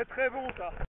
C'est très bon ça.